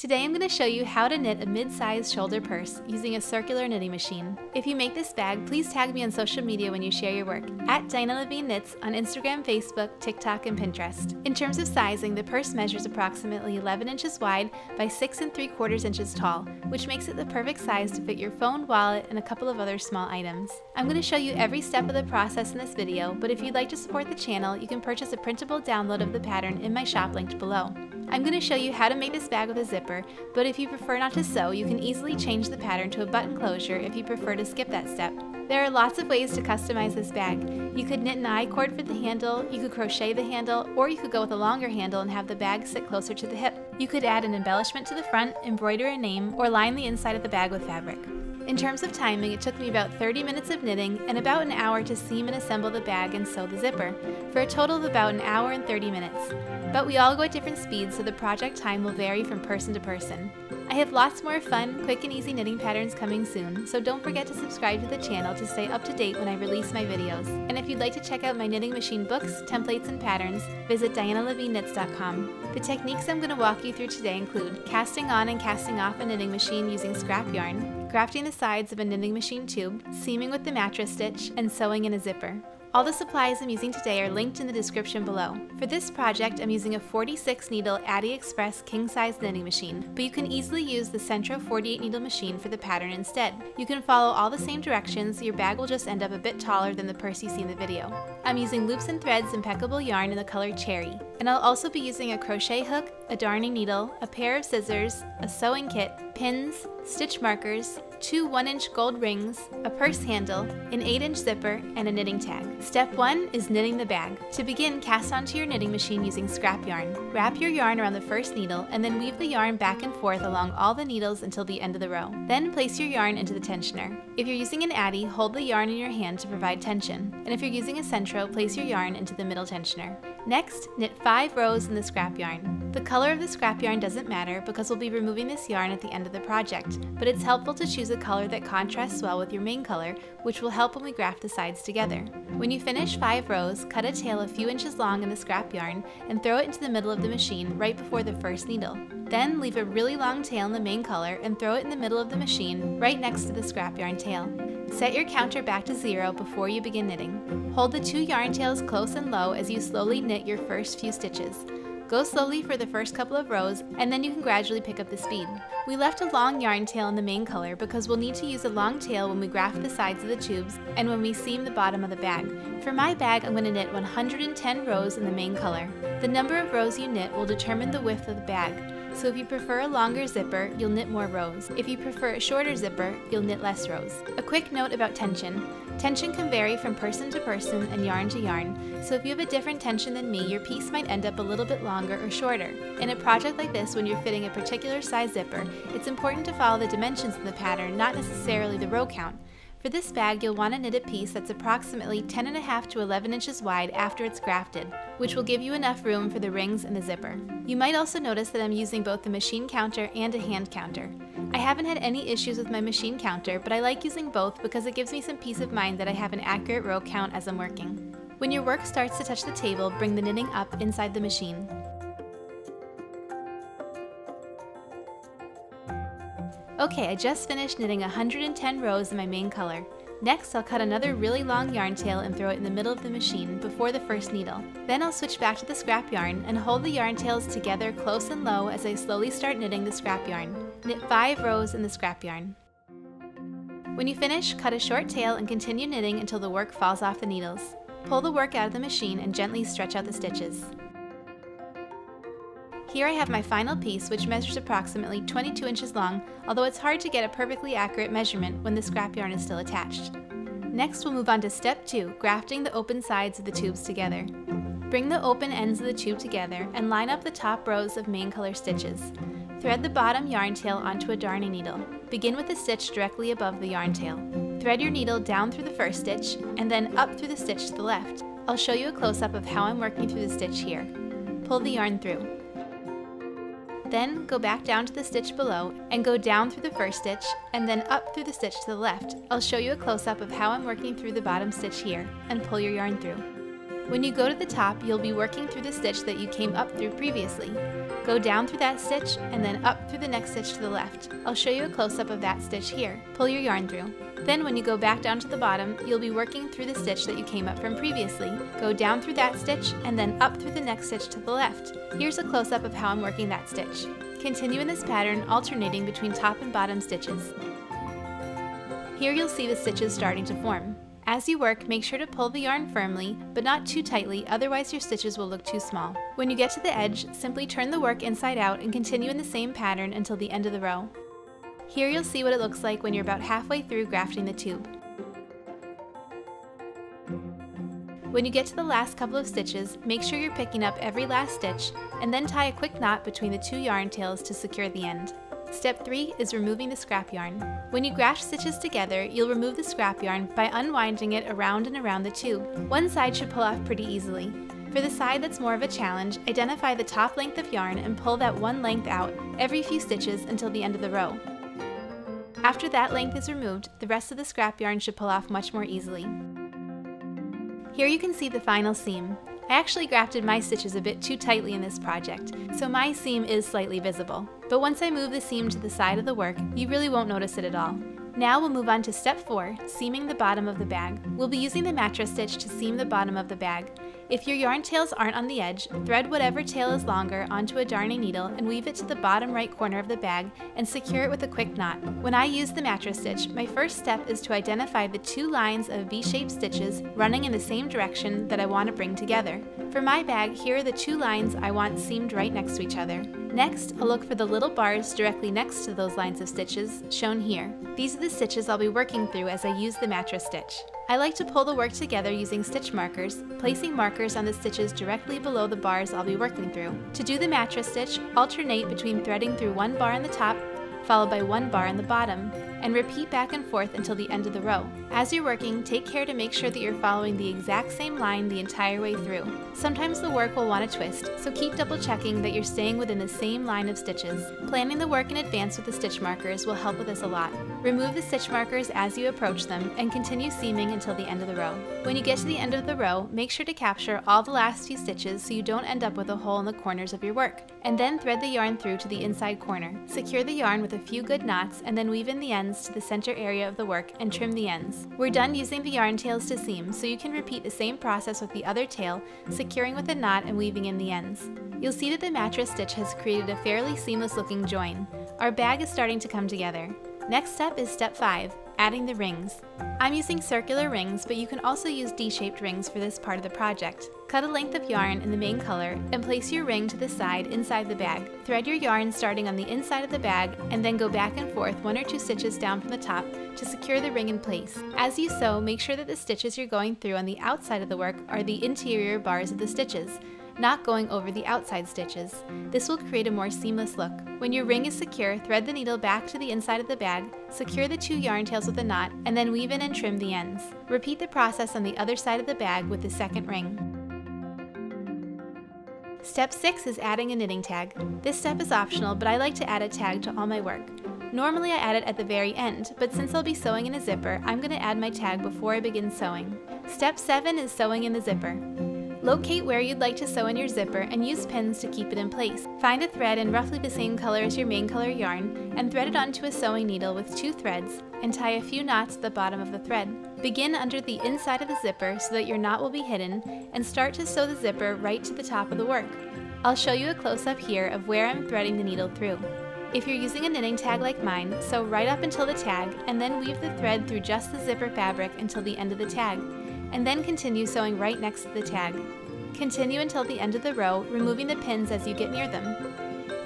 Today I'm going to show you how to knit a mid-sized shoulder purse using a circular knitting machine. If you make this bag, please tag me on social media when you share your work, at Diana Levine Knits on Instagram, Facebook, TikTok, and Pinterest. In terms of sizing, the purse measures approximately 11 inches wide by 6 and 3 quarters inches tall, which makes it the perfect size to fit your phone, wallet, and a couple of other small items. I'm going to show you every step of the process in this video, but if you'd like to support the channel, you can purchase a printable download of the pattern in my shop linked below. I'm going to show you how to make this bag with a zipper, but if you prefer not to sew, you can easily change the pattern to a button closure if you prefer to skip that step. There are lots of ways to customize this bag. You could knit an I-cord for the handle, you could crochet the handle, or you could go with a longer handle and have the bag sit closer to the hip. You could add an embellishment to the front, embroider a name, or line the inside of the bag with fabric. In terms of timing, it took me about 30 minutes of knitting and about an hour to seam and assemble the bag and sew the zipper, for a total of about an hour and 30 minutes. But we all go at different speeds, so the project time will vary from person to person. I have lots more fun, quick and easy knitting patterns coming soon, so don't forget to subscribe to the channel to stay up to date when I release my videos. And if you'd like to check out my knitting machine books, templates, and patterns, visit dianalevineknits.com. The techniques I'm going to walk you through today include casting on and casting off a knitting machine using scrap yarn, grafting the sides of a knitting machine tube, seaming with the mattress stitch, and sewing in a zipper. All the supplies I'm using today are linked in the description below. For this project, I'm using a 46 needle Addi Express king size knitting machine, but you can easily use the Sentro 48 needle machine for the pattern instead. You can follow all the same directions, your bag will just end up a bit taller than the purse you see in the video. I'm using loops and threads impeccable yarn in the color cherry, and I'll also be using a crochet hook, a darning needle, a pair of scissors, a sewing kit, pins, stitch markers, two 1-inch gold rings, a purse handle, an 8-inch zipper, and a knitting tag. Step 1 is knitting the bag. To begin, cast onto your knitting machine using scrap yarn. Wrap your yarn around the first needle and then weave the yarn back and forth along all the needles until the end of the row. Then place your yarn into the tensioner. If you're using an Addi, hold the yarn in your hand to provide tension. And if you're using a Sentro, place your yarn into the middle tensioner. Next, knit 5 rows in the scrap yarn. The color of the scrap yarn doesn't matter because we'll be removing this yarn at the end of the project, but it's helpful to choose a color that contrasts well with your main color, which will help when we graft the sides together. When you finish 5 rows, cut a tail a few inches long in the scrap yarn and throw it into the middle of the machine right before the first needle. Then leave a really long tail in the main color and throw it in the middle of the machine right next to the scrap yarn tail. Set your counter back to zero before you begin knitting. Hold the two yarn tails close and low as you slowly knit your first few stitches. Go slowly for the first couple of rows, and then you can gradually pick up the speed. We left a long yarn tail in the main color because we'll need to use a long tail when we graft the sides of the tubes and when we seam the bottom of the bag. For my bag, I'm going to knit 110 rows in the main color. The number of rows you knit will determine the width of the bag. So if you prefer a longer zipper, you'll knit more rows. If you prefer a shorter zipper, you'll knit less rows. A quick note about tension. Tension can vary from person to person and yarn to yarn, so if you have a different tension than me, your piece might end up a little bit longer or shorter. In a project like this, when you're fitting a particular size zipper, it's important to follow the dimensions of the pattern, not necessarily the row count. For this bag, you'll want to knit a piece that's approximately 10.5 to 11 inches wide after it's grafted, which will give you enough room for the rings and the zipper. You might also notice that I'm using both the machine counter and a hand counter. I haven't had any issues with my machine counter, but I like using both because it gives me some peace of mind that I have an accurate row count as I'm working. When your work starts to touch the table, bring the knitting up inside the machine. Okay, I just finished knitting 110 rows in my main color. Next, I'll cut another really long yarn tail and throw it in the middle of the machine before the first needle. Then I'll switch back to the scrap yarn and hold the yarn tails together close and low as I slowly start knitting the scrap yarn. Knit 5 rows in the scrap yarn. When you finish, cut a short tail and continue knitting until the work falls off the needles. Pull the work out of the machine and gently stretch out the stitches. Here I have my final piece which measures approximately 22 inches long, although it's hard to get a perfectly accurate measurement when the scrap yarn is still attached. Next we'll move on to step 2, grafting the open sides of the tubes together. Bring the open ends of the tube together and line up the top rows of main color stitches. Thread the bottom yarn tail onto a darning needle. Begin with a stitch directly above the yarn tail. Thread your needle down through the first stitch and then up through the stitch to the left. I'll show you a close-up of how I'm working through the stitch here. Pull the yarn through. Then go back down to the stitch below and go down through the first stitch and then up through the stitch to the left. I'll show you a close-up of how I'm working through the bottom stitch here and pull your yarn through. When you go to the top, you'll be working through the stitch that you came up through previously. Go down through that stitch and then up through the next stitch to the left. I'll show you a close-up of that stitch here. Pull your yarn through. Then when you go back down to the bottom, you'll be working through the stitch that you came up from previously. Go down through that stitch and then up through the next stitch to the left. Here's a close-up of how I'm working that stitch. Continue in this pattern, alternating between top and bottom stitches. Here you'll see the stitches starting to form. As you work, make sure to pull the yarn firmly, but not too tightly, otherwise your stitches will look too small. When you get to the edge, simply turn the work inside out and continue in the same pattern until the end of the row. Here you'll see what it looks like when you're about halfway through grafting the tube. When you get to the last couple of stitches, make sure you're picking up every last stitch and then tie a quick knot between the two yarn tails to secure the end. Step 3 is removing the scrap yarn. When you graft stitches together, you'll remove the scrap yarn by unwinding it around and around the tube. One side should pull off pretty easily. For the side that's more of a challenge, identify the top length of yarn and pull that one length out every few stitches until the end of the row. After that length is removed, the rest of the scrap yarn should pull off much more easily. Here you can see the final seam. I actually grafted my stitches a bit too tightly in this project, so my seam is slightly visible. But once I move the seam to the side of the work, you really won't notice it at all. Now we'll move on to step 4, seaming the bottom of the bag. We'll be using the mattress stitch to seam the bottom of the bag. If your yarn tails aren't on the edge, thread whatever tail is longer onto a darning needle and weave it to the bottom right corner of the bag and secure it with a quick knot. When I use the mattress stitch, my first step is to identify the two lines of V-shaped stitches running in the same direction that I want to bring together. For my bag, here are the two lines I want seamed right next to each other. Next, I'll look for the little bars directly next to those lines of stitches, shown here. These are the stitches I'll be working through as I use the mattress stitch. I like to pull the work together using stitch markers, placing markers on the stitches directly below the bars I'll be working through. To do the mattress stitch, alternate between threading through one bar on the top followed by one bar in the bottom, and repeat back and forth until the end of the row. As you're working, take care to make sure that you're following the exact same line the entire way through. Sometimes the work will want to twist, so keep double checking that you're staying within the same line of stitches. Planning the work in advance with the stitch markers will help with this a lot. Remove the stitch markers as you approach them and continue seaming until the end of the row. When you get to the end of the row, make sure to capture all the last few stitches so you don't end up with a hole in the corners of your work, and then thread the yarn through to the inside corner. Secure the yarn with a few good knots and then weave in the ends to the center area of the work and trim the ends. We're done using the yarn tails to seam, so you can repeat the same process with the other tail, securing with a knot and weaving in the ends. You'll see that the mattress stitch has created a fairly seamless looking join. Our bag is starting to come together. Next step is step 5, adding the rings. I'm using circular rings, but you can also use D-shaped rings for this part of the project. Cut a length of yarn in the main color and place your ring to the side inside the bag. Thread your yarn starting on the inside of the bag and then go back and forth one or two stitches down from the top to secure the ring in place. As you sew, make sure that the stitches you're going through on the outside of the work are the interior bars of the stitches not going over the outside stitches. This will create a more seamless look. When your ring is secure, thread the needle back to the inside of the bag, secure the two yarn tails with a knot, and then weave in and trim the ends. Repeat the process on the other side of the bag with the second ring. Step 6 is adding a knitting tag. This step is optional, but I like to add a tag to all my work. Normally I add it at the very end, but since I'll be sewing in a zipper, I'm going to add my tag before I begin sewing. Step 7 is sewing in the zipper. Locate where you'd like to sew in your zipper and use pins to keep it in place. Find a thread in roughly the same color as your main color yarn and thread it onto a sewing needle with two threads and tie a few knots at the bottom of the thread. Begin under the inside of the zipper so that your knot will be hidden and start to sew the zipper right to the top of the work. I'll show you a close-up here of where I'm threading the needle through. If you're using a knitting tag like mine, sew right up until the tag and then weave the thread through just the zipper fabric until the end of the tag and then continue sewing right next to the tag. Continue until the end of the row, removing the pins as you get near them.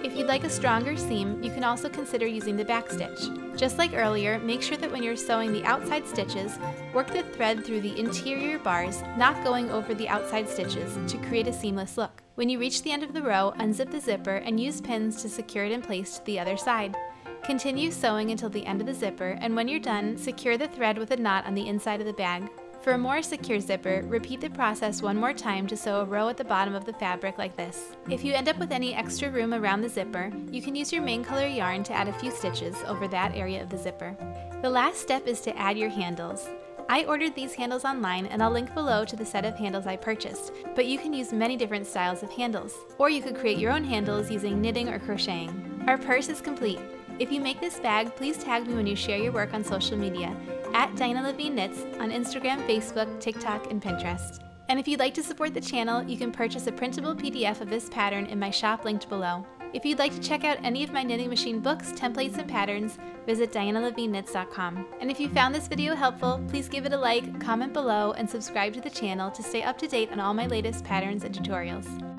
If you'd like a stronger seam, you can also consider using the back stitch. Just like earlier, make sure that when you're sewing the outside stitches, work the thread through the interior bars, not going over the outside stitches, to create a seamless look. When you reach the end of the row, unzip the zipper and use pins to secure it in place to the other side. Continue sewing until the end of the zipper, and when you're done, secure the thread with a knot on the inside of the bag. For a more secure zipper, repeat the process one more time to sew a row at the bottom of the fabric like this. If you end up with any extra room around the zipper, you can use your main color yarn to add a few stitches over that area of the zipper. The last step is to add your handles. I ordered these handles online and I'll link below to the set of handles I purchased, but you can use many different styles of handles. Or you could create your own handles using knitting or crocheting. Our purse is complete. If you make this bag, please tag me when you share your work on social media at Diana Levine Knits on Instagram, Facebook, TikTok, and Pinterest. And if you'd like to support the channel, you can purchase a printable PDF of this pattern in my shop linked below. If you'd like to check out any of my knitting machine books, templates, and patterns, visit dianalevineknits.com. And if you found this video helpful, please give it a like, comment below, and subscribe to the channel to stay up to date on all my latest patterns and tutorials.